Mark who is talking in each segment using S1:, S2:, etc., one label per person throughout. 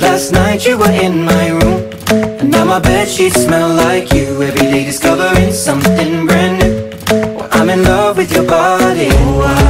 S1: Last night you were in my room. And now my bed sheets smell like you. Every day discovering something brand new. Well, I'm in love with your body. Oh,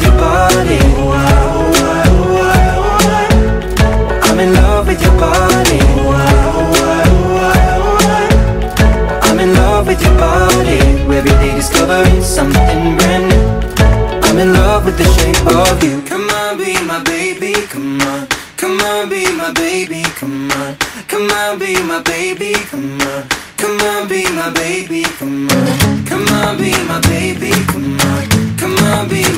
S1: with your body. I'm in love with your body. I. I'm in love with your body. Every day discovering something brand new. I'm in love with the shape of you. Come on, be my baby, come on. Come on, be my baby, come on. Come on, be my baby, come on. Come on, be my baby, come on. Come on, be my baby,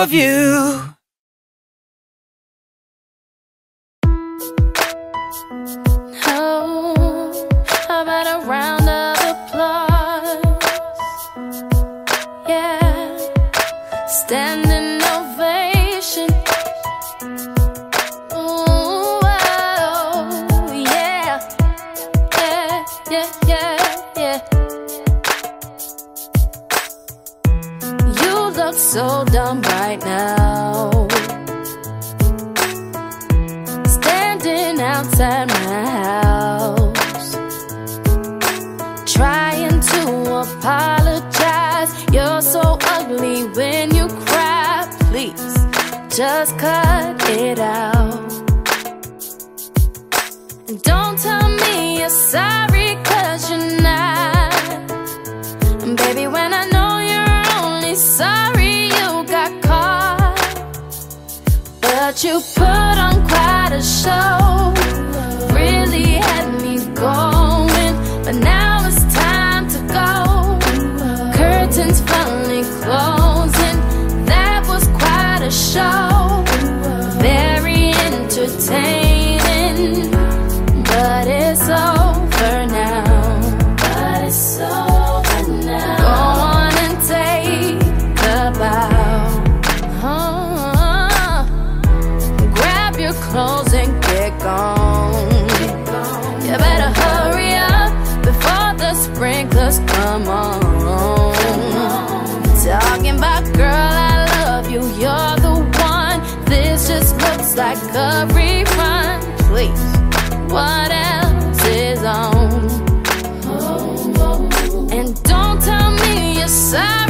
S1: of you.
S2: Look so dumb right now. standing outside my house, trying to apologize. You're so ugly when you cry. Please just cut it out. And don't tell me you're sorry, you put on quite a show. Really had me going.
S3: recovery fund, please. What else is on? Oh, oh, oh. And don't tell me
S2: you're sorry.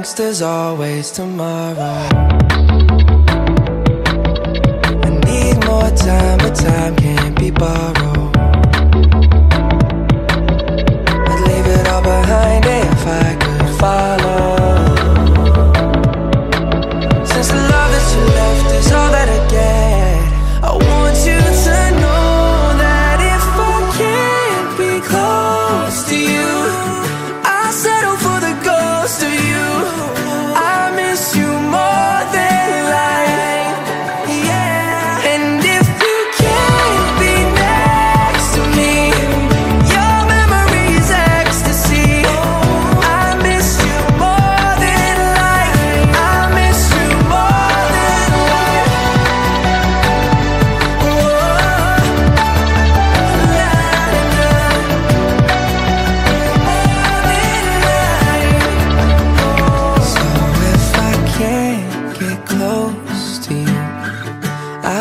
S4: thinks there's always tomorrow.